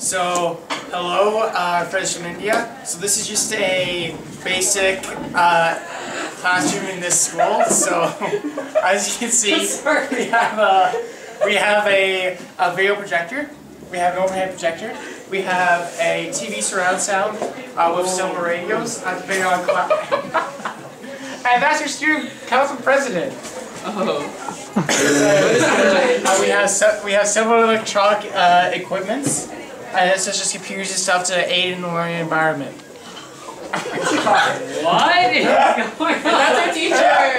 So, hello, uh, friends from India. So this is just a basic uh, classroom in this school. So, as you can see, we have a we have a, a video projector. We have an overhead projector. We have a TV surround sound uh, with some radios. I've been on class. and that's your student council president. Oh. Uh, we have we have several electronic uh, equipments, uh, such as computers and stuff to aid in the learning environment.